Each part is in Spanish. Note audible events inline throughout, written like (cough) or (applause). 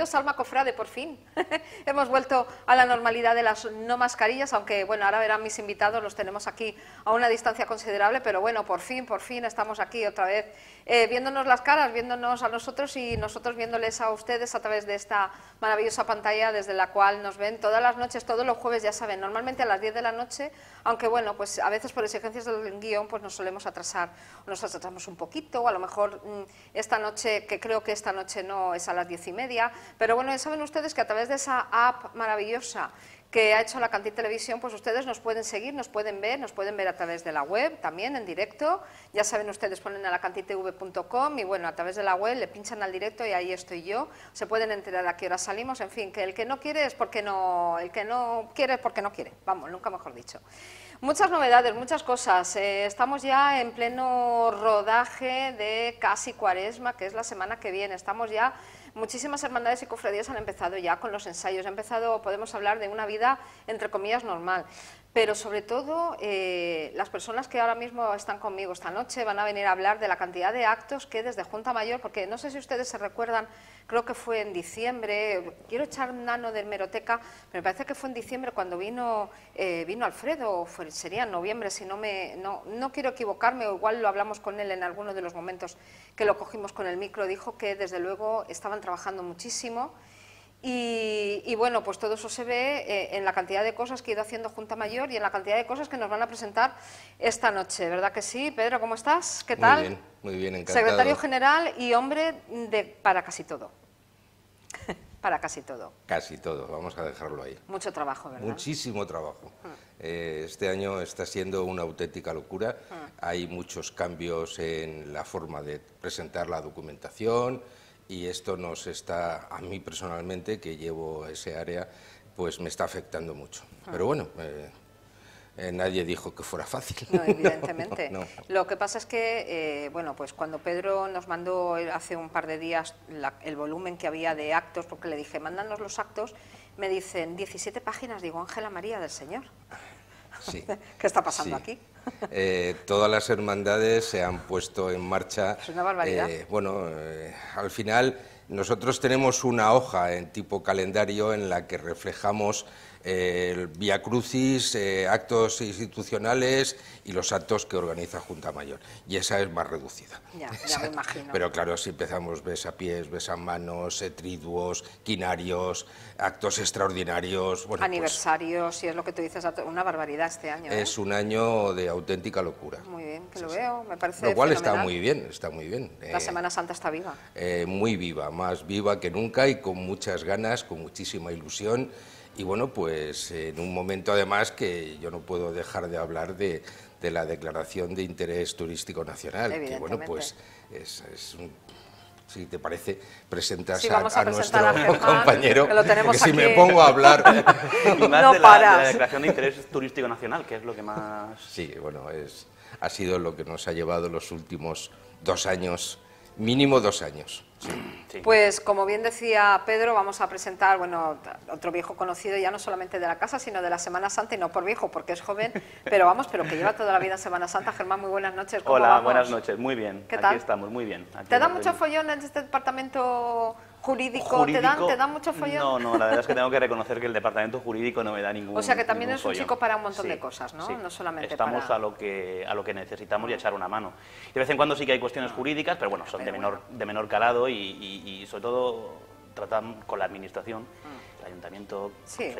bienvenidos a Alma Cofrade, por fin. (laughs) Hemos vuelto a la normalidad de las no mascarillas, aunque bueno, ahora verán mis invitados, los tenemos aquí a una distancia considerable, pero bueno, por fin, por fin estamos aquí otra vez, eh, viéndonos las caras, viéndonos a nosotros y nosotros viéndoles a ustedes a través de esta maravillosa pantalla desde la cual nos ven todas las noches, todos los jueves, ya saben, normalmente a las 10 de la noche, aunque bueno, pues a veces por exigencias del guion pues nos solemos atrasar, nos atrasamos un poquito, o a lo mejor mm, esta noche, que creo que esta noche no es a las diez y media, pero bueno, saben ustedes que a través de esa app maravillosa que ha hecho la Cantí Televisión, pues ustedes nos pueden seguir, nos pueden ver, nos pueden ver a través de la web también en directo. Ya saben ustedes, ponen a la cantitv.com y bueno, a través de la web le pinchan al directo y ahí estoy yo. Se pueden enterar a qué hora salimos, en fin, que el que no quiere es porque no, el que no quiere es porque no quiere, vamos, nunca mejor dicho. Muchas novedades, muchas cosas. Eh, estamos ya en pleno rodaje de casi cuaresma, que es la semana que viene. Estamos ya muchísimas hermandades y cofradías han empezado ya con los ensayos, ha empezado, podemos hablar de una vida entre comillas normal, pero sobre todo eh, las personas que ahora mismo están conmigo esta noche van a venir a hablar de la cantidad de actos que desde Junta Mayor, porque no sé si ustedes se recuerdan, creo que fue en diciembre, quiero echar un nano de hemeroteca, pero me parece que fue en diciembre cuando vino, eh, vino Alfredo, fue, sería en noviembre, si no me, no, no quiero equivocarme, o igual lo hablamos con él en alguno de los momentos que lo cogimos con el micro, dijo que desde luego estaban trabajando muchísimo, y, bueno, pues todo eso se ve eh, en la cantidad de cosas que ha ido haciendo Junta Mayor y en la cantidad de cosas que nos van a presentar esta noche, ¿verdad que sí? Pedro, ¿cómo estás? ¿Qué tal? Muy bien, muy bien, encantado. Secretario General y hombre de para casi todo. (laughs) para casi todo. Casi todo, vamos a dejarlo ahí. Mucho trabajo, ¿verdad? Muchísimo trabajo. Hmm. Eh, este año está siendo una auténtica locura. Hmm. Hay muchos cambios en la forma de presentar la documentación, y esto nos está, a mí personalmente, que llevo ese área, pues me está afectando mucho. Ah. Pero bueno, eh, eh, nadie dijo que fuera fácil. No, evidentemente. (laughs) Lo que pasa es que, eh, bueno, pues cuando Pedro nos mandó hace un par de días el volumen que había de actos, porque le dije, mándanos los actos, me dicen 17 páginas, digo, Ángela María del Señor. Sí. (laughs) ¿Qué está pasando aquí? Eh, todas las hermandades se han puesto en marcha. Es una barbaridad. Eh, bueno, eh, al final nosotros tenemos una hoja en tipo calendario en la que reflejamos el Via Crucis, actos institucionales y los actos que organiza Junta Mayor. Y esa es más reducida. Ya, ya me imagino. Pero claro, si empezamos besapiés, besamanos, triduos, quinarios, actos extraordinarios. Bueno, pues Aniversarios, si es lo que tú dices, una barbaridad este año. Es un año de auténtica locura. Muy bien, que lo veo, me parece. Lo cual está muy bien, está muy bien. La eh, Semana Santa está viva. Eh, muy viva, más viva que nunca y con muchas ganas, con muchísima ilusión. Y bueno, pues en un momento además que yo no puedo dejar de hablar de, de la Declaración de Interés Turístico Nacional, que bueno, pues es, si te parece, presentas a, nuestro compañero, que, si me pongo a hablar... (laughs) y más de, la, Declaración de Interés Turístico Nacional, que es lo que más... Sí, bueno, es, ha sido lo que nos ha llevado los últimos dos años, mínimo dos años. Pues como bien decía Pedro, vamos a presentar bueno, otro viejo conocido ya no solamente de la casa, sino de la Semana Santa, y no por viejo, porque es joven, pero vamos, pero que lleva toda la vida en Semana Santa. Germán, muy buenas noches. Hola, buenas noches, muy bien. ¿Qué tal? Aquí estamos, muy bien. ¿Te da mucho follón en este departamento jurídico, ¿te, dan, ¿te dan mucho follón? No, no, la verdad es que tengo que reconocer que el departamento jurídico no me da ningún O sea que también es un chico para un montón de cosas, ¿no? No solamente Estamos a, lo que, a lo que necesitamos y a echar una mano. De vez en cuando sí que hay cuestiones jurídicas, pero bueno, son de, menor, de menor calado y, sobre todo tratan con la administración, mm. el ayuntamiento, sí,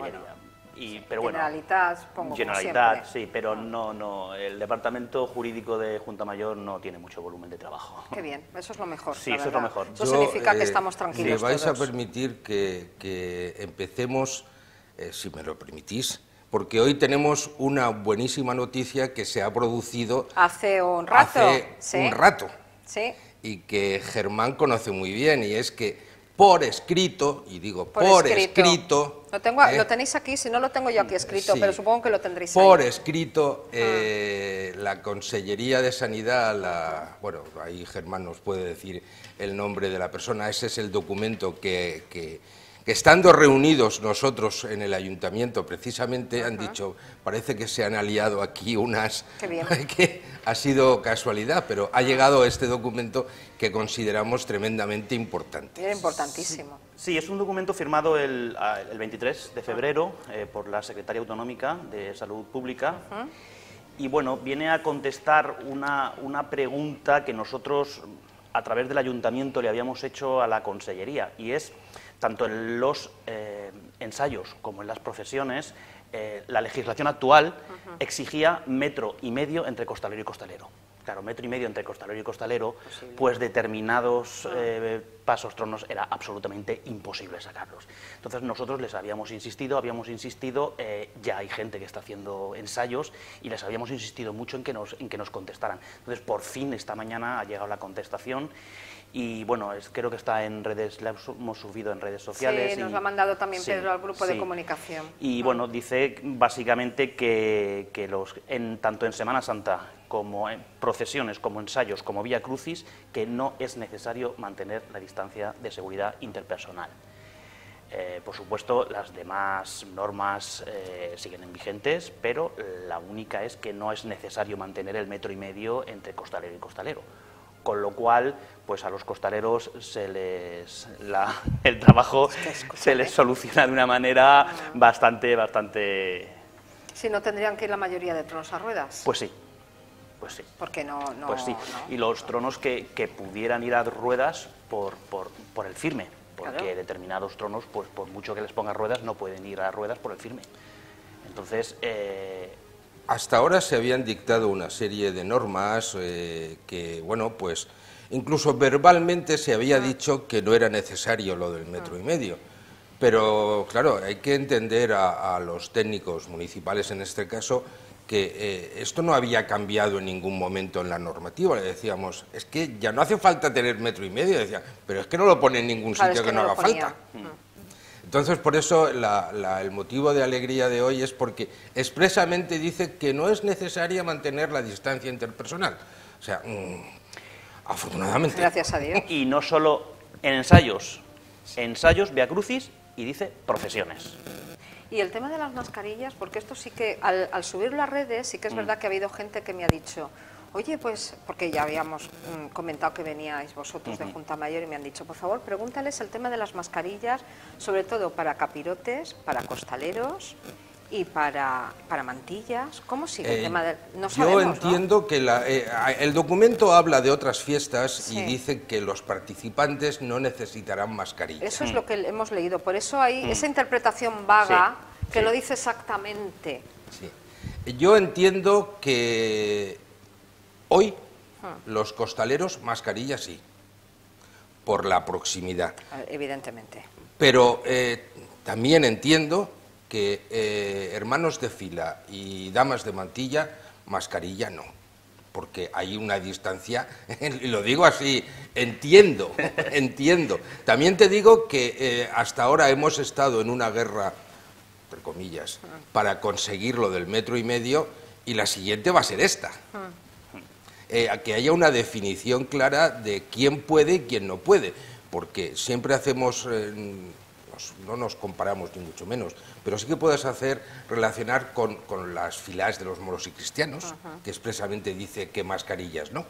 pero bueno, Generalitat, pongo Generalitat, sí, pero no, no, el departamento jurídico de Junta Mayor no tiene mucho volumen de trabajo. Qué bien, eso es lo mejor. Sí, eso es lo mejor. Eso significa que eh, estamos tranquilos. Me vais a permitir que, empecemos, eh, si me lo permitís, porque hoy tenemos una buenísima noticia que se ha producido hace un rato, hace un rato, ¿Sí? y que Germán conoce muy bien, y es que por escrito, y digo por, escrito. lo, tengo, lo, eh, tenéis aquí, si no lo tengo yo aquí escrito, pero supongo que lo tendréis Por escrito, ah. eh, la Consellería de Sanidad, la, bueno, ahí Germán nos puede decir el nombre de la persona, ese es el documento que, que, que estando reunidos nosotros en el ayuntamiento precisamente han dicho, parece que se han aliado aquí unas... (laughs) (laughs) que ha sido casualidad, pero ha llegado este documento que consideramos tremendamente importante. Era importantísimo. Sí, es un documento firmado el, 23 de febrero eh, por la Secretaria Autonómica de Salud Pública. Y bueno, viene a contestar una, una pregunta que nosotros a través del ayuntamiento le habíamos hecho a la consellería y es tanto en los eh, ensayos como en las profesiones, eh, la legislación actual exigía metro y medio entre costalero y costalero. Claro, metro y medio entre costalero y costalero, pues determinados ah. eh, pasos tronos era absolutamente imposible sacarlos. Entonces nosotros les habíamos insistido, habíamos insistido, ya hay gente que está haciendo ensayos y les habíamos insistido mucho en que nos, en que nos contestaran. Entonces por fin esta mañana ha llegado la contestación y bueno, es, creo que está en redes, la hemos subido en redes sociales. Sí, nos lo ha mandado también Pedro al grupo de comunicación. Y bueno, dice básicamente que, que los, en, tanto en Semana Santa como en procesiones, como ensayos, como Vía Crucis, que no es necesario mantener la distancia de seguridad interpersonal. Eh, por supuesto, las demás normas eh, siguen en vigentes, pero la única es que no es necesario mantener el metro y medio entre costalero y costalero con lo cual pues a los costaleros se les (laughs) el trabajo se les soluciona de una manera ah. bastante bastante si no tendrían que ir la mayoría de tronos a ruedas. Pues sí. Pues sí. Porque no, no pues sí. y los tronos que, que, pudieran ir a ruedas por, por, por el firme. Porque determinados tronos pues por mucho que les pongan ruedas no pueden ir a ruedas por el firme. Entonces eh, hasta ahora se habían dictado una serie de normas eh, que, bueno, pues incluso verbalmente se había dicho que no era necesario lo del metro y medio. Pero, claro, hay que entender a, los técnicos municipales en este caso que eh, esto no había cambiado en ningún momento en la normativa. Le decíamos, es que ya no hace falta tener metro y medio. Decía, pero es que no lo pone en ningún sitio que, no, haga falta. Mm. Entonces, por eso el motivo de alegría de hoy es porque expresamente dice que no es necesaria mantener la distancia interpersonal. O sea, mm, afortunadamente. Gracias a Dios. Y no solo en ensayos, ensayos, via crucis y dice profesiones. Y el tema de las mascarillas, porque esto sí que, al, al subir las redes, sí que es mm. verdad que ha habido gente que me ha dicho, Oye, pues, porque ya habíamos mm, comentado que veníais vosotros de Junta Mayor y me han dicho, por favor, pregúntales el tema de las mascarillas, sobre todo para capirotes, para costaleros y para, para mantillas. ¿Cómo sigue el eh, tema de.? No yo entiendo que eh, el documento habla de otras fiestas y dice que los participantes no necesitarán mascarillas. Eso es lo que hemos leído. Por eso hay mm. esa interpretación vaga que lo dice exactamente. Sí. Yo entiendo que Hoy ah. los costaleros mascarillas sí, por la proximidad. Ah, evidentemente. Pero eh, también entiendo que eh, hermanos de fila y damas de mantilla, mascarilla no, porque hay una distancia, (laughs) y lo digo así, entiendo, (laughs) entiendo. También te digo que eh, hasta ahora hemos estado en una guerra, entre comillas, ah. para conseguir lo del metro y medio, y la siguiente va a ser esta. Eh, a que haya una definición clara de quién puede y quién no puede, porque siempre hacemos, eh, no nos comparamos ni mucho menos, pero sí que puedes hacer relacionar con, las filas de los moros y cristianos, que expresamente dice que mascarillas no.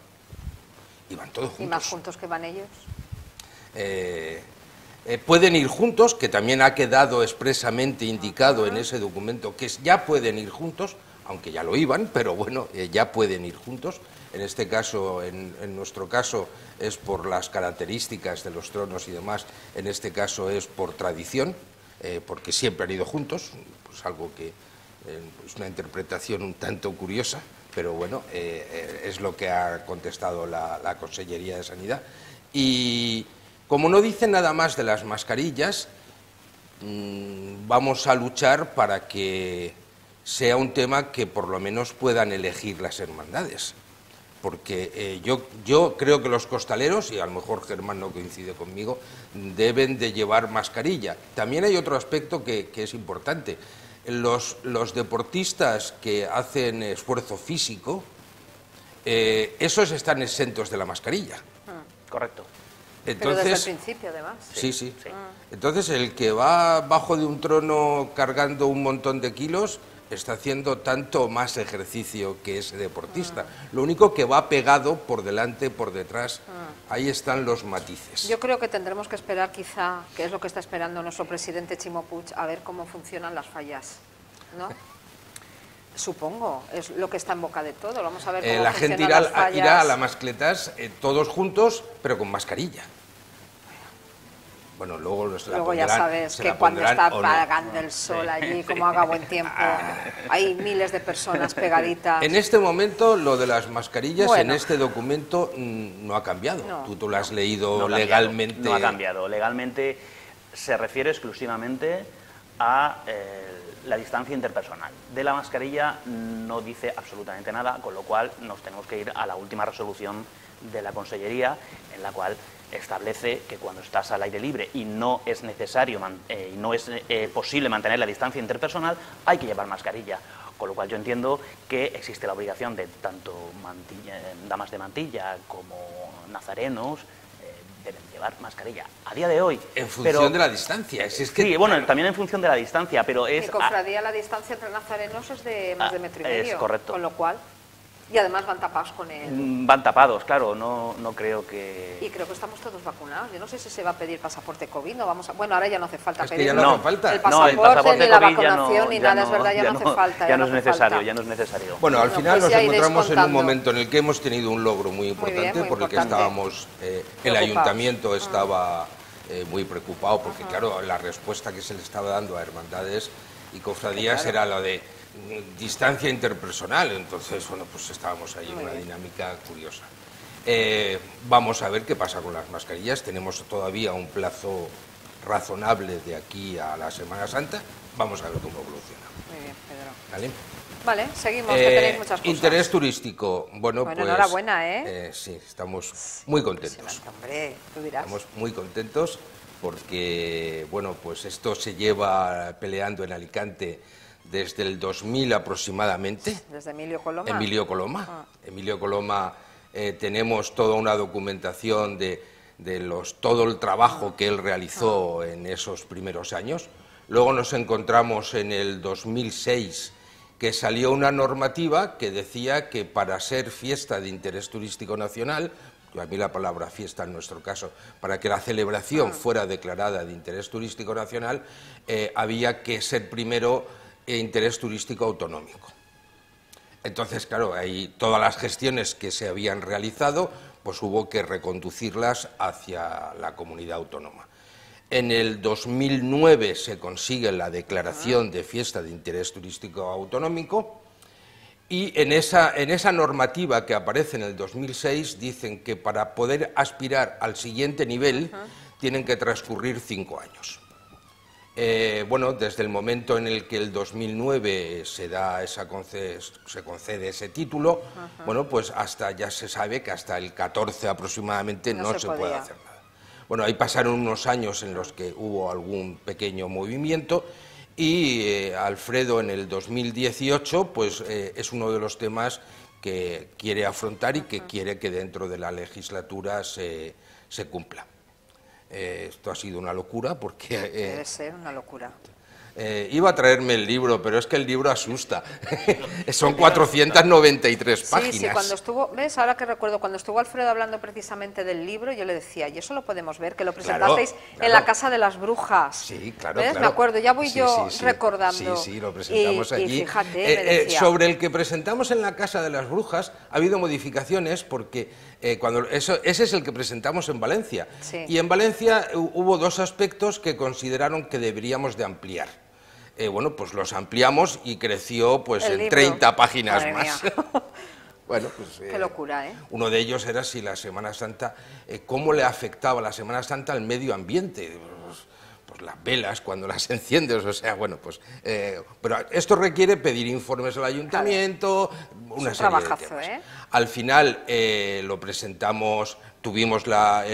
Y van todos juntos. ¿Y más juntos que van ellos? Eh, pueden ir juntos, que también ha quedado expresamente indicado en ese documento que ya pueden ir juntos, aunque ya lo iban, pero bueno, ya pueden ir juntos. En este caso, en, nuestro caso, es por las características de los tronos y demás, en este caso es por tradición, eh, porque siempre han ido juntos, pues algo que eh, es una interpretación un tanto curiosa, pero bueno, eh, es lo que ha contestado la, Consellería de Sanidad. Y como no dice nada más de las mascarillas, mm, vamos a luchar para que sea un tema que por lo menos puedan elegir las hermandades porque eh, yo, yo creo que los costaleros, y a lo mejor Germán no coincide conmigo, deben de llevar mascarilla. También hay otro aspecto que, es importante. Los, los, deportistas que hacen esfuerzo físico, eh, esos están exentos de la mascarilla. Correcto. Pero desde el principio, además. Sí, sí. Entonces, el que va bajo de un trono cargando un montón de kilos está haciendo tanto más ejercicio que ese deportista. Ah. Lo único que va pegado por delante, por detrás, ahí están los matices. Yo creo que tendremos que esperar quizá, que es lo que está esperando nuestro presidente Chimo Puig, a ver cómo funcionan las fallas, ¿no? (laughs) Supongo, es lo que está en boca de todo. Vamos a ver Eh, cómo la gente irá, las fallas. irá a las mascletas eh, todos juntos, pero con mascarilla. Bueno, luego los la Luego ya sabes que cuando está o no. apagando el sol allí, como haga buen (laughs) tiempo, hay miles de personas pegaditas. En este momento, lo de las mascarillas Bueno. en este documento mm, no ha cambiado. No. tú, tú lo has leído No legalmente. No ha cambiado. Legalmente se refiere exclusivamente a eh, la distancia interpersonal. De la mascarilla no dice absolutamente nada, con lo cual nos tenemos que ir a la última resolución de la Consellería, en la cual establece que cuando estás al aire libre y no es necesario man- eh, y no es eh, posible mantener la distancia interpersonal, hay que llevar mascarilla. Con lo cual yo entiendo que existe la obligación de tanto mantilla- eh, damas de mantilla como nazarenos eh, deben llevar mascarilla. A día de hoy. En función pero- de la distancia. Si es que, sí, bueno, también en función de la distancia, pero es. a- cofradía, la distancia entre nazarenos es de más Ah, de metro y es medio. correcto. Con lo cual, y además van tapados con el... mm, van tapados, claro, no, no creo que. Y creo que estamos todos vacunados. Yo no sé si se va a pedir pasaporte COVID. No vamos a... Bueno, ahora ya no hace falta Es que pedir ya no No, hace falta. el no, pasaporte, el pasaporte ni la COVID ya no- vacunación, ni ya nada. es verdad, ya, no hace falta. Ya no es necesario, falta. ya no es necesario. Bueno, al Bueno, final pues nos encontramos en un momento en el que hemos tenido un logro muy importante bien, muy por el que importante. estábamos, eh, el ayuntamiento estaba eh, muy preocupado porque claro, la respuesta que se le estaba dando a hermandades y cofradías era la de distancia interpersonal, entonces bueno, pues estábamos ahí en una dinámica curiosa. Eh, vamos a ver qué pasa con las mascarillas, tenemos todavía un plazo razonable de aquí a la Semana Santa, vamos a ver cómo evoluciona. Muy bien, Pedro. ¿vale? Vale, seguimos, que Eh, tenéis muchas cosas. Interés turístico. Bueno, Bueno, pues. enhorabuena, ¿eh? Sí, estamos muy contentos. Impresionante, Hombre, tú dirás. Estamos muy contentos porque, bueno, pues esto se lleva peleando en Alicante desde el 2000 aproximadamente. Desde Emilio Coloma. Emilio Coloma. Ah. Emilio Coloma, eh, tenemos toda una documentación de, de los, todo el trabajo que él realizó en esos primeros años. Luego nos encontramos en el 2006 que salió una normativa que decía que para ser fiesta de interés turístico nacional, a mí la palabra fiesta en nuestro caso, para que la celebración fuera declarada de interés turístico nacional, eh, había que ser primero eh, interés turístico autonómico. Entonces, claro, ahí todas las gestiones que se habían realizado, pues hubo que reconducirlas hacia la comunidad autónoma. En el 2009 se consigue la declaración de fiesta de interés turístico autonómico y en esa, en esa normativa que aparece en el 2006 dicen que para poder aspirar al siguiente nivel tienen que transcurrir cinco años. Eh, bueno, desde el momento en el que el 2009 se da esa conce- se concede ese título, bueno, pues hasta ya se sabe que hasta el 14 aproximadamente No no, se se, puede hacer nada. Bueno, ahí pasaron unos años en los que hubo algún pequeño movimiento y eh, Alfredo en el 2018 pues eh, es uno de los temas que quiere afrontar y que quiere que dentro de la legislatura se, se cumpla. Eh, esto ha sido una locura porque eh, Debe ser una locura. Eh, iba a traerme el libro, pero es que el libro asusta. (laughs) Son 493 páginas. Sí, sí, cuando estuvo, ¿ves? Ahora que recuerdo, cuando estuvo Alfredo hablando precisamente del libro, yo le decía, y eso lo podemos ver, que lo Claro, presentasteis en claro. la Casa de las Brujas. Sí, claro, ¿Ves? claro. Me acuerdo, ya voy Sí, yo sí, sí. recordando. Sí, sí, lo presentamos y, y allí. fíjate, Eh, me eh, decía, sobre el que presentamos en la Casa de las Brujas ha habido modificaciones porque eh, cuando eso, ese es el que presentamos en Valencia. Sí. Y en Valencia hu- hubo dos aspectos que consideraron que deberíamos de ampliar. Eh, bueno, pues los ampliamos y creció pues El en libro. 30 páginas Madre más. (laughs) bueno, pues Qué locura, ¿eh? uno de ellos era si la Semana Santa, eh, cómo le afectaba la Semana Santa al medio ambiente. Pues, pues las velas cuando las (laughs) enciendes, o sea, bueno, pues... eh, pero esto requiere pedir informes al ayuntamiento, una un serie de trabajazo, temas. ¿eh? Al final eh, lo presentamos, tuvimos la-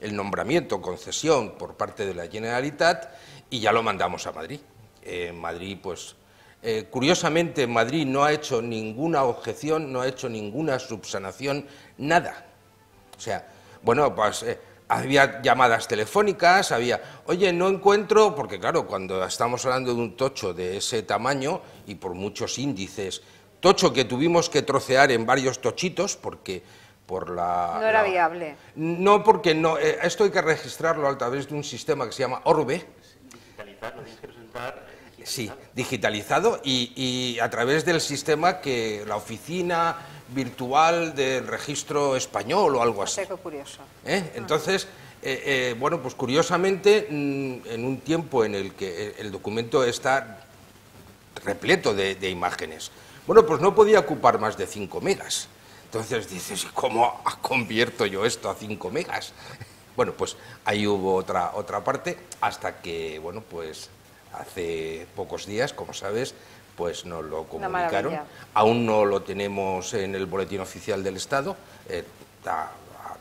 el nombramiento, concesión por parte de la Generalitat y ya lo mandamos a Madrid. Eh, Madrid, pues, eh, curiosamente, Madrid no ha hecho ninguna objeción, no ha hecho ninguna subsanación, nada. O sea, bueno, pues eh, había llamadas telefónicas, había, oye, no encuentro, porque claro, cuando estamos hablando de un tocho de ese tamaño y por muchos índices, tocho que tuvimos que trocear en varios tochitos, porque por la... No era viable. No, porque no, eh, esto hay que registrarlo a través de un sistema que se llama Orbe. Digitalizar, lo tienes que presentar. Sí, digitalizado y, y a través del sistema que la oficina virtual del registro español o algo así. Qué curioso. ¿Eh? Entonces, eh, eh, bueno, pues curiosamente, mm, en un tiempo en el que el documento está repleto de, de imágenes, bueno, pues no podía ocupar más de 5 megas. Entonces dices, ¿y cómo convierto yo esto a 5 megas? Bueno, pues ahí hubo otra, otra parte, hasta que, bueno, pues hace pocos días, como sabes, pues nos lo comunicaron. Aún no lo tenemos en el boletín oficial del Estado, eh, a,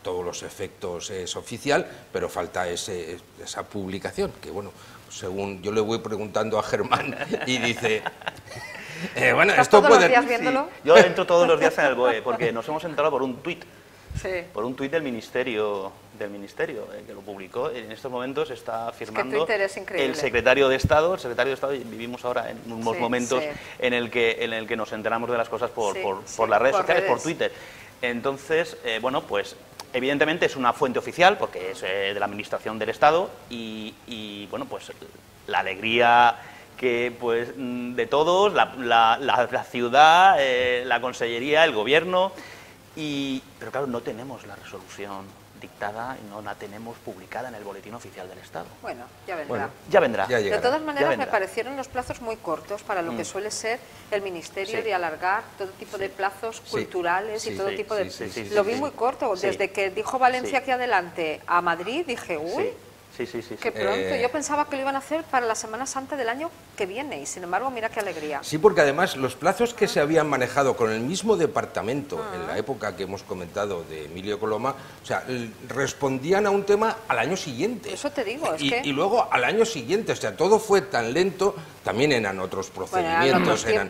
todos los efectos es oficial, pero falta ese, esa publicación, que bueno, según yo le voy preguntando a Germán (laughs) y dice... Eh, bueno, esto todos puede... Los días viéndolo? Yo entro todos los días en el BOE, porque nos hemos enterado por un tuit, por un tuit del Ministerio del Ministerio, eh, que lo publicó. En estos momentos está firmando el secretario de Estado. El secretario de Estado, vivimos ahora en unos momentos En, el que, en el que nos enteramos de las cosas por, por, las redes sociales, por Twitter. Entonces, eh, bueno, pues evidentemente es una fuente oficial, porque es eh, de la Administración del Estado, y, bueno, pues la alegría que pues mm, de todos, la, la, la ciudad, la consellería, el gobierno, y, pero claro, no tenemos la resolución dictada y no la tenemos publicada en el boletín oficial del Estado. Bueno, ya vendrá. ya vendrá. de todas maneras, me parecieron los plazos muy cortos para lo que mm. suele ser el Ministerio de alargar todo tipo de plazos culturales y todo tipo de... lo vi muy corto. Desde que dijo Valencia aquí adelante a Madrid, dije, uy... Sí, sí, sí. Qué pronto. Eh, Yo pensaba que lo iban a hacer para la Semana Santa del año que viene y sin embargo, mira qué alegría. Sí, porque además los plazos que se habían manejado con el mismo departamento en la época que hemos comentado de Emilio Coloma, o sea, respondían a un tema al año siguiente. Eso te digo, es y, que... y luego al año siguiente, o sea, todo fue tan lento, también eran otros procedimientos, eran,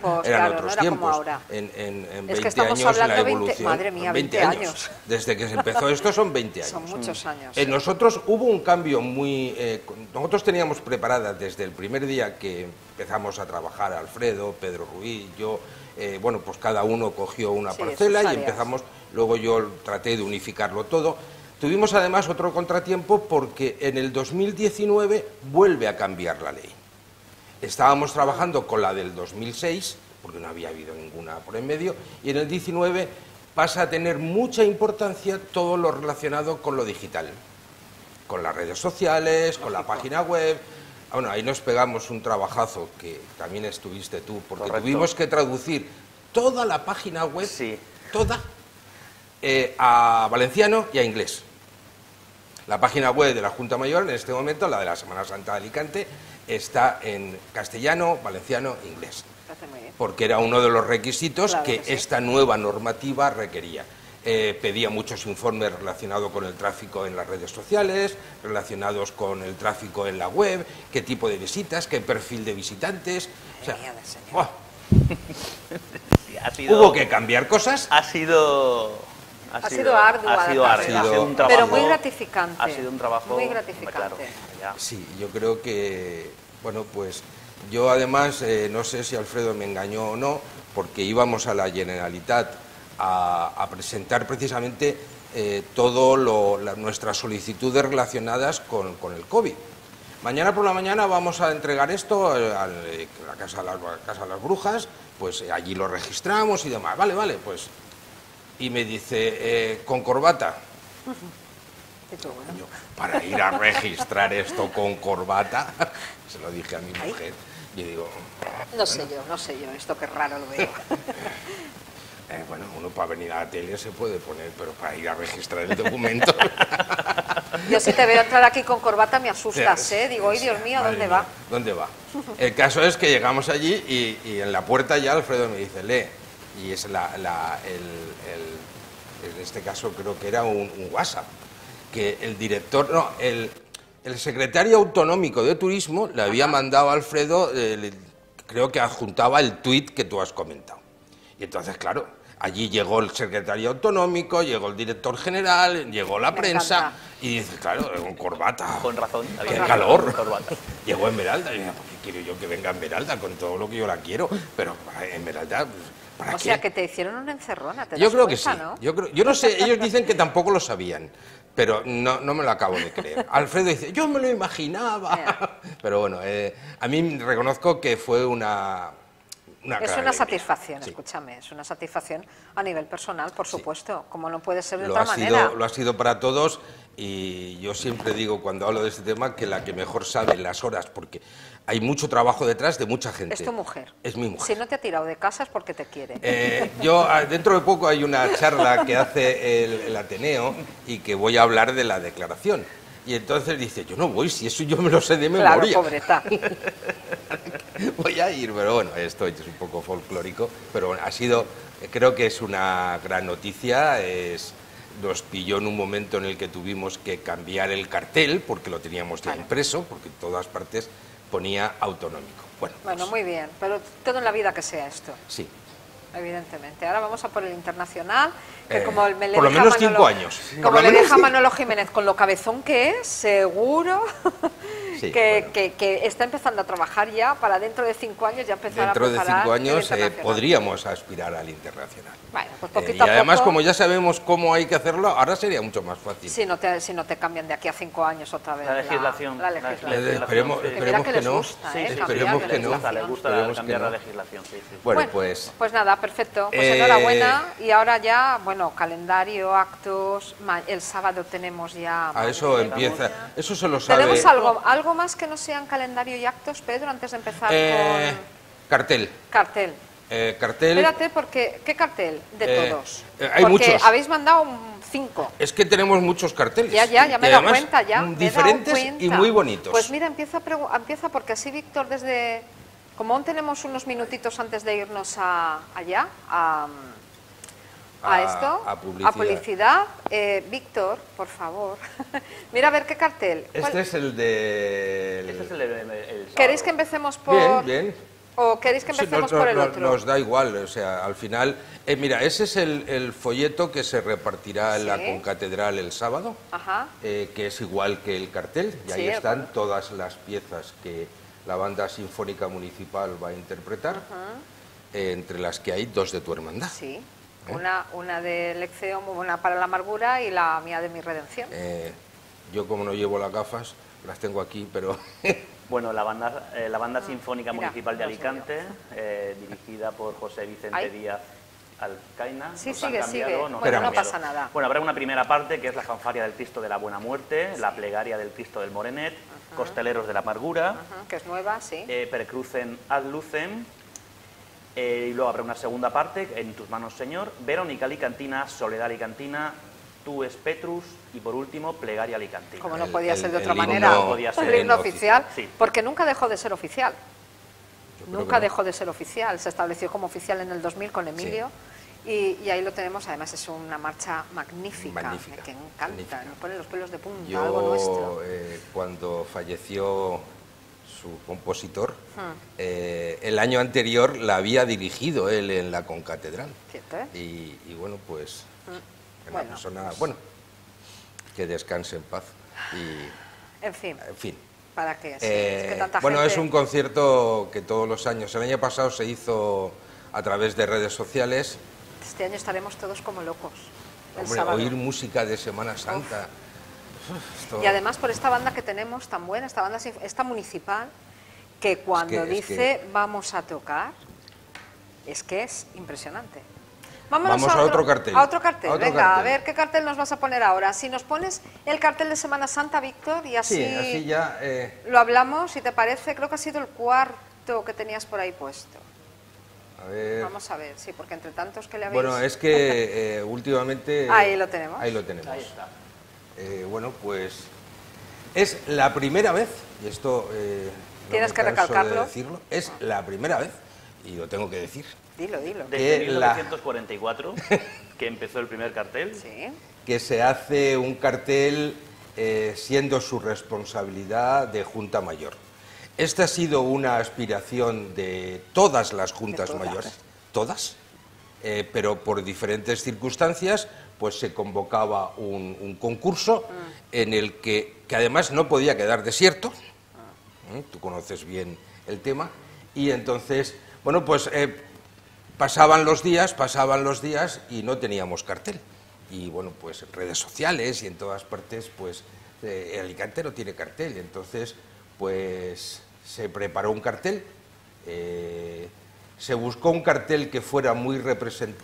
otros tiempos. En, en, en 20 años la evolución. madre mía, 20, años. (laughs) Desde que se empezó esto son 20 años. Son muchos años. En nosotros hubo un cambio muy... Eh, nosotros teníamos preparada desde el primer día que empezamos a trabajar Alfredo, Pedro Ruiz, yo, eh, bueno, pues cada uno cogió una parcela y empezamos, luego yo traté de unificarlo todo. Tuvimos además otro contratiempo porque en el 2019 vuelve a cambiar la ley. Estábamos trabajando con la del 2006, porque no había habido ninguna por en medio, y en el 19 pasa a tener mucha importancia todo lo relacionado con lo digital con las redes sociales, con la página web. Bueno, ahí nos pegamos un trabajazo que también estuviste tú, porque tuvimos que traducir toda la página web, toda, eh, a valenciano y a inglés. La página web de la Junta Mayor, en este momento, la de la Semana Santa de Alicante, está en castellano, valenciano e inglés. Porque era uno de los requisitos que esta nueva normativa requería. Eh, pedía muchos informes relacionados con el tráfico en las redes sociales, relacionados con el tráfico en la web, qué tipo de visitas, qué perfil de visitantes. (laughs) Hubo que cambiar cosas. Ha sido ha, sido, arduo, ha sido, un trabajo, pero muy gratificante. Ha sido un trabajo muy gratificante. Sí, yo creo que, bueno, pues yo además, eh, no sé si Alfredo me engañó o no, porque íbamos a la Generalitat a, presentar precisamente eh, todas nuestras solicitudes relacionadas con, el COVID. Mañana por la mañana vamos a entregar esto eh, a la casa de, las, casa de las Brujas, pues eh, allí lo registramos y demás. Vale, vale, pues. Y me dice, con corbata. Para ir a registrar esto con corbata, (laughs) se lo dije a mi mujer. Y digo. No sé yo, no sé yo, esto qué raro lo veo. (laughs) Eh, bueno, uno para venir a la tele se puede poner, pero para ir a registrar el documento. (laughs) Yo si te veo entrar aquí con corbata me asustas, ¿eh? Digo, ay Dios mío, ¿dónde va? ¿Dónde va? El caso es que llegamos allí y, en la puerta ya Alfredo me dice, lee. Y es la, el, en este caso creo que era un, WhatsApp, que el director, no, el, secretario autonómico de turismo le había mandado a Alfredo, eh, creo que adjuntaba el tuit que tú has comentado. Y entonces, claro, Allí llegó el secretario autonómico, llegó el director general, llegó la Me prensa encanta. y dice, claro, con corbata. Con razón. ¡Qué había- calor! corbata. Llegó Esmeralda y dije, ¿por qué quiero yo que venga Esmeralda con todo lo que yo la quiero? Pero Esmeralda, ¿para O qué? sea, que te hicieron una encerrona, ¿te Yo creo que sí. cuenta, ¿no? Yo, creo- yo no sé, ellos dicen que tampoco lo sabían, pero no, no me lo acabo de creer. (laughs) Alfredo dice, yo me lo imaginaba. (laughs) Pero bueno, eh, a mí reconozco que fue una... una Es una satisfacción, Sí. escúchame, es una satisfacción a nivel personal, por supuesto, como no puede ser de Lo otra ha, manera. sido, lo ha sido para todos y yo siempre digo cuando hablo de este tema que la que mejor sabe las horas, porque hay mucho trabajo detrás de mucha gente. Es tu mujer. Es mi mujer. Si no te ha tirado de casa es porque te quiere. Eh, yo ah, dentro de poco hay una charla que hace el, el Ateneo y que voy a hablar de la declaración. Y entonces dice, yo no voy, si eso yo me lo sé de claro, memoria. pobreta. (laughs) voy a ir, pero bueno, esto es un poco folclórico, pero bueno, ha sido, creo que es una gran noticia, es, nos pilló en un momento en el que tuvimos que cambiar el cartel, porque lo teníamos ya Claro. impreso, porque en todas partes ponía autonómico. Bueno, Bueno, pues, muy bien, pero todo en la vida que sea esto, sí. evidentemente. Ahora vamos a por el internacional, Eh, como me le por lo menos Manolo- cinco años. Como le menos deja. Manolo Jiménez con lo cabezón que es, seguro (laughs) Sí, que, bueno. que- que está empezando a trabajar ya para dentro de cinco años ya empezar Dentro a de preparar cinco años eh, podríamos aspirar al internacional. Bueno, pues Eh, y además, a poco, como ya sabemos cómo hay que hacerlo, ahora sería mucho más fácil. si no, te, si no te cambian de aquí a cinco años otra vez La legislación, la la legislación. esperemos Que mira esperemos que que, les no. gusta, Sí, ¿eh? esperemos de que no. les gusta, cambiar la legislación, sí, sí. Bueno, pues Pues nada, perfecto. Pues Eh, enhorabuena. Y ahora ya, bueno, calendario, actos. El sábado tenemos ya. a eso empieza. Eso se lo sabe. ¿Tenemos algo, algo más que no sean calendario y actos, Pedro, antes de empezar Eh, con cartel. cartel? Eh, cartel. Espérate, porque ¿qué cartel de Eh, todos? hay porque muchos. habéis mandado un cinco. Es que tenemos muchos carteles. Ya, ya, ya y me he dado cuenta, ya. Diferentes y cuenta. muy bonitos. Pues mira, empieza, empieza porque así, Víctor, desde. Como aún tenemos unos minutitos antes de irnos a, allá, a, a A- esto, a publicidad. publicidad, eh, Víctor, por favor, (laughs) mira a ver qué cartel. ¿Cuál- este es el de. Este es el, el- el ¿Queréis que empecemos por.? Bien, bien. ¿O queréis que Sí, empecemos por el otro? nos da igual, o sea, al final. eh, mira, ese es el, el folleto que se repartirá en la concatedral el sábado. Ajá. eh, que es igual que el cartel, y ahí Sí, están todas las piezas que la banda sinfónica municipal va a interpretar, eh, entre las que hay dos de tu hermandad. Sí. ¿Eh? Una, una de Lección, muy buena para la amargura, y la mía de mi redención. Eh, yo como no llevo las gafas, las tengo aquí, pero (laughs) Bueno, la banda, eh, la banda Sinfónica Mira, Municipal de Alicante, eh, dirigida por José Vicente Ay. Díaz Alcaina. Sí, sigue, cambiado, sigue. Bueno, no pasa nada. Bueno, habrá una primera parte que es la fanfaria del Cristo de la Buena Muerte, la plegaria del Cristo del Morenet, Costeleros de la Amargura, que es nueva, sí. eh, Percrucen ad Lucem, eh, y luego habrá una segunda parte, En tus manos, Señor, Verónica Alicantina, Soledad Alicantina, Tú es Petrus, y por último, Plegaria Alicantina. Como no podía el- ser de el otra manera, No podía ser el himno el oficial, Sí. porque nunca dejó de ser oficial. Nunca no. dejó de ser oficial. Se estableció como oficial en el 2000 con Emilio. Y, y ahí lo tenemos, además es una marcha magnífica, Magnífica, que encanta, magnífica. nos pone los pelos de punta, algo nuestro. Eh, cuando falleció su compositor, Hmm. eh, el año anterior la había dirigido él en la concatedral. ¿Cierto, eh? Y, y bueno, pues, una Hmm. Bueno, persona, bueno, que descanse en paz. Y, En fin, en fin. ¿para qué? Sí, Eh, es que tanta bueno, gente- es un concierto que todos los años, el año pasado se hizo a través de redes sociales. Este año estaremos todos como locos. El Hombre, sábado. oír música de Semana Santa. uf, esto- Y además por esta banda que tenemos tan buena, esta banda esta municipal, que cuando es dice que- vamos a tocar, es que es impresionante. Vamos a otro cartel. A otro cartel, A otro venga, cartel. a ver qué cartel nos vas a poner ahora. Si nos pones el cartel de Semana Santa, Víctor, y así, Sí, así ya. eh, lo hablamos, si te parece, creo que ha sido el cuarto que tenías por ahí puesto. a ver. Vamos a ver, sí, porque entre tantos que le habéis... Bueno, es que (laughs) eh, últimamente... Ahí lo tenemos. Ahí lo tenemos. Ahí está. Eh, bueno, pues es la primera vez, y esto eh, no Tienes que de recalcarlo. decirlo, es la primera vez, y lo tengo que decir, Dilo, dilo. Desde que la- 1944, (laughs) que empezó el primer cartel, Sí, que se hace un cartel eh, siendo su responsabilidad de Junta Mayor. Esta ha sido una aspiración de todas las juntas todas. mayores, todas, eh, pero por diferentes circunstancias pues se convocaba un, concurso mm. en el que, que, además no podía quedar desierto, ¿eh? tú conoces bien el tema, y entonces, bueno, pues eh, pasaban los días, pasaban los días y no teníamos cartel. Y bueno, pues en redes sociales y en todas partes, pues el Alicante no tiene cartel. Entonces, pues se preparó un cartel se buscó un cartel que fuera muy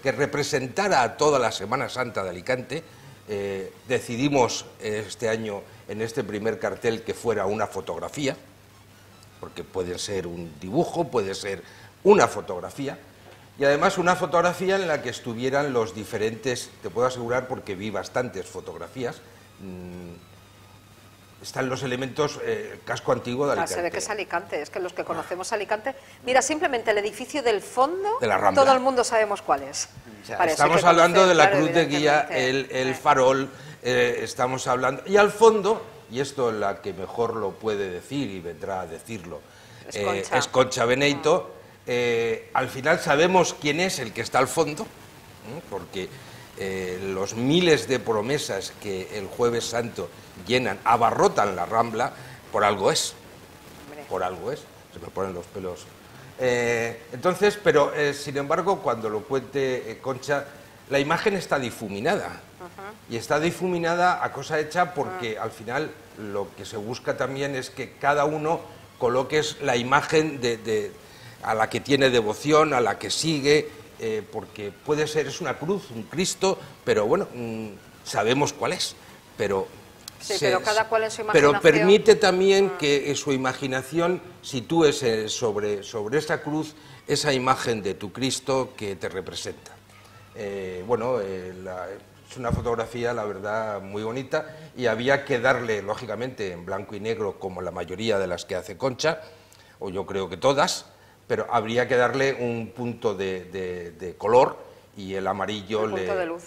que representara a toda la Semana Santa de Alicante. Eh, decidimos este año en este primer cartel que fuera una fotografía, porque puede ser un dibujo, puede ser una fotografía, y además una fotografía en la que estuvieran los diferentes, te puedo asegurar porque vi bastantes fotografías, mm, están los elementos eh, casco antiguo de Alicante. se ve que es Alicante, es que los que conocemos Alicante... Mira, simplemente el edificio del fondo, todo el mundo sabemos cuál es. estamos hablando de la cruz de guía, el, el farol, eh, estamos hablando... Y al fondo, y esto es la que mejor lo puede decir y vendrá a decirlo, es eh, Concha, Beneito. al final sabemos quién es el que está al fondo, porque los miles de promesas que el jueves santo llenan, abarrotan la rambla, por algo es. Por algo es. Se me ponen los pelos. Eh, entonces, pero eh, sin embargo, cuando lo cuente eh, Concha, la imagen está difuminada. Y está difuminada a cosa hecha porque ah. al final lo que se busca también es que cada uno coloques la imagen de, a la que tiene devoción, a la que sigue, porque puede ser, es una cruz, un Cristo, pero bueno, mm, sabemos cuál es. Pero Sí, pero cada cual en su imaginación. Pero permite también que su imaginación sitúe sobre, sobre esa cruz esa imagen de tu Cristo que te representa. Eh, bueno, eh, es una fotografía, la verdad, muy bonita y había que darle, lógicamente, en blanco y negro, como la mayoría de las que hace Concha, o yo creo que todas, pero habría que darle un punto de, color y el amarillo un punto de luz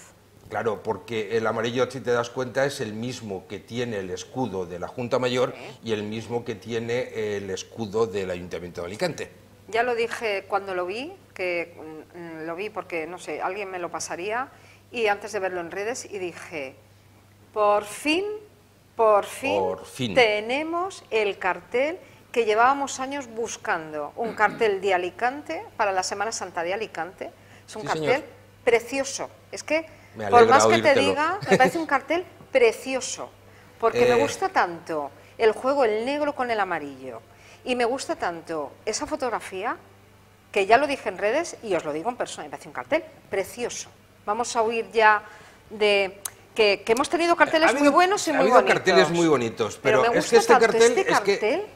Claro, porque el amarillo, si te das cuenta, es el mismo que tiene el escudo de la Junta Mayor y el mismo que tiene el escudo del Ayuntamiento de Alicante. Ya lo dije cuando lo vi, que mm, lo vi porque, no sé, alguien me lo pasaría, y antes de verlo en redes, y dije, por fin, por fin, por fin. tenemos el cartel que llevábamos años buscando, un cartel de Alicante para la Semana Santa de Alicante. Es un cartel precioso. Es que por más que te diga, me parece un cartel precioso, porque me eh. gusta tanto el juego el negro con el amarillo y me gusta tanto esa fotografía que ya lo dije en redes y os lo digo en persona, me parece un cartel precioso. Vamos a huir ya de que, hemos tenido carteles muy buenos y muy bonitos. Carteles muy bonitos, pero, es que este cartel, este cartel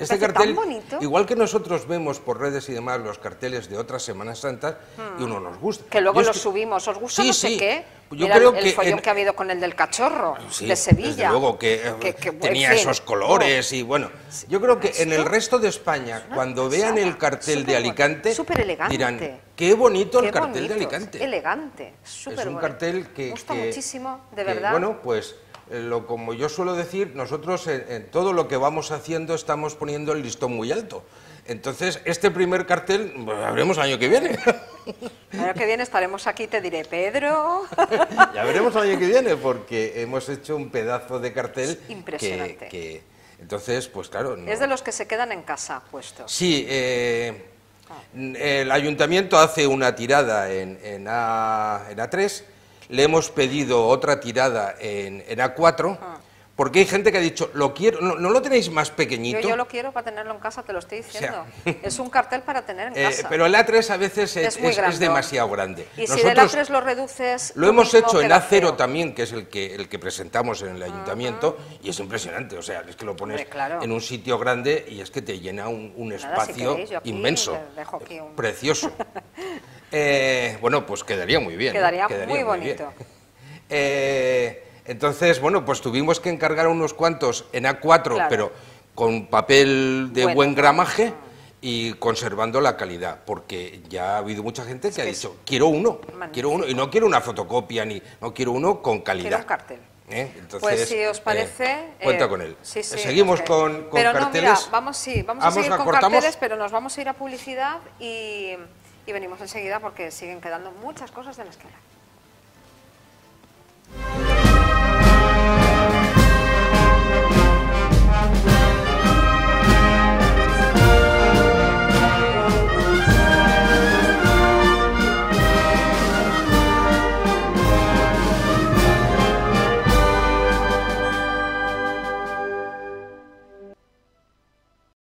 este cartel, igual que nosotros vemos por redes y demás los carteles de otras Semanas Santas, y uno nos gusta. Que luego los subimos, ¿os gusta no sé qué? Yo creo el, que follón que ha habido con el del cachorro de Sevilla. Desde luego que, tenía esos colores y bueno. Yo creo que en el resto de España, cuando vean el cartel de Alicante, dirán qué bonito el cartel de Alicante. Elegante, súper Es un cartel que me gusta muchísimo, de verdad. Bueno, pues eh, lo, como yo suelo decir, nosotros en, todo lo que vamos haciendo estamos poniendo el listón muy alto. Entonces, este primer cartel lo pues, veremos el año que viene. El (laughs) año que viene estaremos aquí, te diré, Pedro. (laughs) ya veremos el año que viene, porque hemos hecho un pedazo de cartel Impresionante. Que, entonces, pues claro... Es de los que se quedan en casa puestos. Sí, eh, el ayuntamiento hace una tirada en, en, A, en A3 le hemos pedido otra tirada en, A4, porque hay gente que ha dicho, lo quiero, no, lo tenéis más pequeñito. Yo, lo quiero para tenerlo en casa, te lo estoy diciendo. (laughs) es un cartel para tener en eh, casa. pero el A3 a veces es, demasiado grande. Y si el A3 lo reduces... Lo hemos hecho en A0 también, que es el que, el que presentamos en el ayuntamiento, y es impresionante, o sea, es que lo pones en un sitio grande y es que te llena un, espacio inmenso, precioso. Eh, bueno, pues quedaría muy bien. Quedaría, muy bonito. (laughs) Eh, entonces, bueno, pues tuvimos que encargar unos cuantos en A4, pero con papel de buen gramaje y conservando la calidad, porque ya ha habido mucha gente que ha dicho, quiero uno, quiero uno, y no quiero una fotocopia, ni no quiero uno con calidad. Quiero un cartel. ¿Eh? Entonces, pues si os parece... cuenta con él. Seguimos con, con, pero carteles. No, mira, vamos, sí, vamos a seguir con carteles, pero nos vamos a ir a publicidad y y venimos enseguida porque siguen quedando muchas cosas de las que.